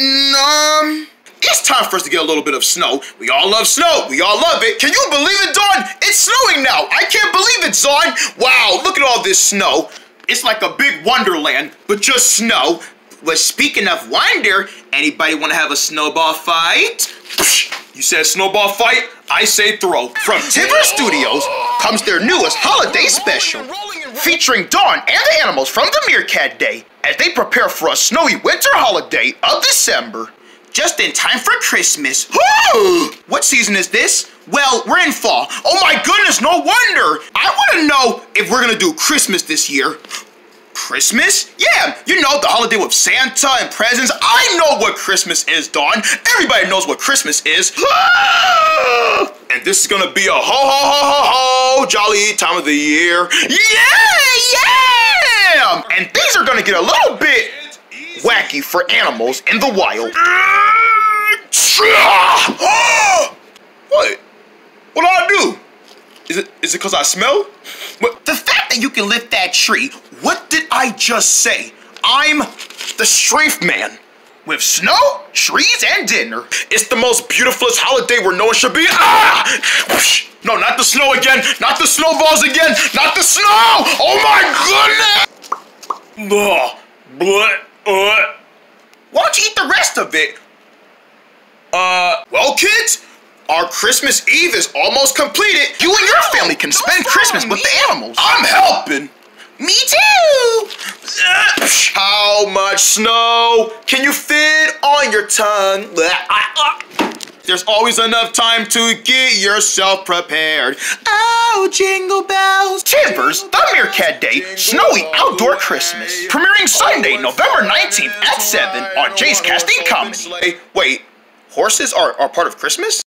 Um, it's time for us to get a little bit of snow. We all love snow. We all love it. Can you believe it, Don? It's snowing now. I can't believe it, Don. Wow, look at all this snow. It's like a big wonderland, but just snow. But speaking of wonder, anybody want to have a snowball fight? You said snowball fight? I say throw. From Timber Studios comes their newest holiday special, featuring Don and the animals from the Meerkat Day as they prepare for a snowy winter holiday of December. Just in time for Christmas. what season is this? Well, we're in fall. Oh my goodness, no wonder. I want to know if we're to do Christmas this year. Christmas? Yeah, you know, the holiday with Santa and presents. I know what Christmas is, Don. Everybody knows what Christmas is. and this is gonna be a ho ho ho ho ho jolly time of the year. Yeah, yeah! And things are gonna get a little bit wacky for animals in the wild. what? What do I do? Is it is it because I smell? But the fact that you can lift that tree, what did I just say? I'm the strength man. With snow, trees, and dinner. It's the most beautifulest holiday where no one should be. Ah! No, not the snow again. Not the snowballs again. Not the snow. Oh my goodness. Ugh. Bleh. Uh. Why don't you eat the rest of it? Uh, well, kids, our Christmas Eve is almost completed. You and your family can spend Christmas with the animals. I'm helping. Me too! Uh, how much snow can you fit on your tongue? Ah, ah. There's always enough time to get yourself prepared. Oh, jingle bells. Timbers, the Meerkat Day, Snowy Outdoor Christmas. Premiering Sunday, November 19th at 7 on Jay's Casting Comedy. Wait, horses are, are part of Christmas?